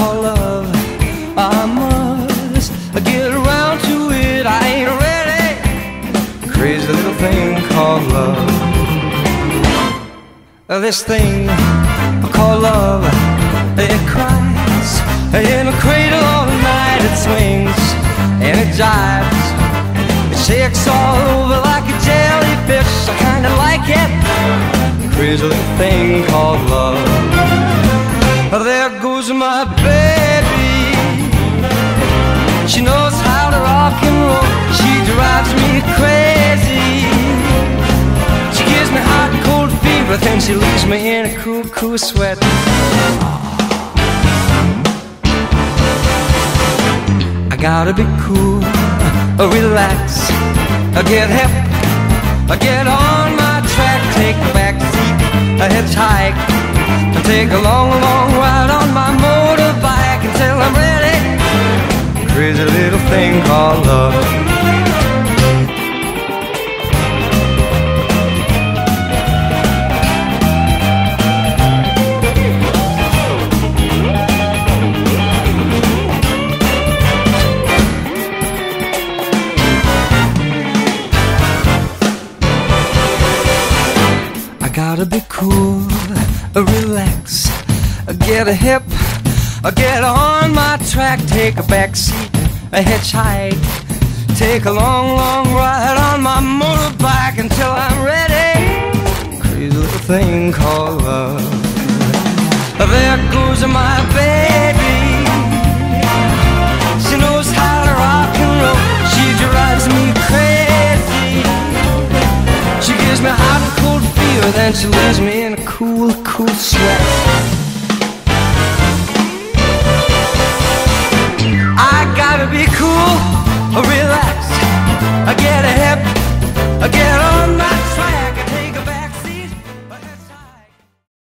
call love. I must get around to it. I ain't ready. Crazy little thing called love. This thing called love, it cries in a cradle all night. It swings and it jives. It shakes all over like a jellyfish. I kinda like it. Crazy little thing called love. There goes my baby. She knows how to rock and roll. She drives me crazy. She gives me hot and cold fever, then she leaves me in a cool, cool sweat. I gotta be cool, uh, relax, I get hip, uh, get on my track, take back seat, a hitchhike, take a long, long thing called love. I gotta be cool, uh, relax, uh, get a hip, uh, get on my track, take a back seat, a hitchhike, take a long, long ride on my motorbike until I'm ready. Crazy little thing called love. There goes my baby. She knows how to rock and roll. She drives me crazy. She gives me hot and cold fever, then she leaves me in a cool, cool sweat. I relax, I get it.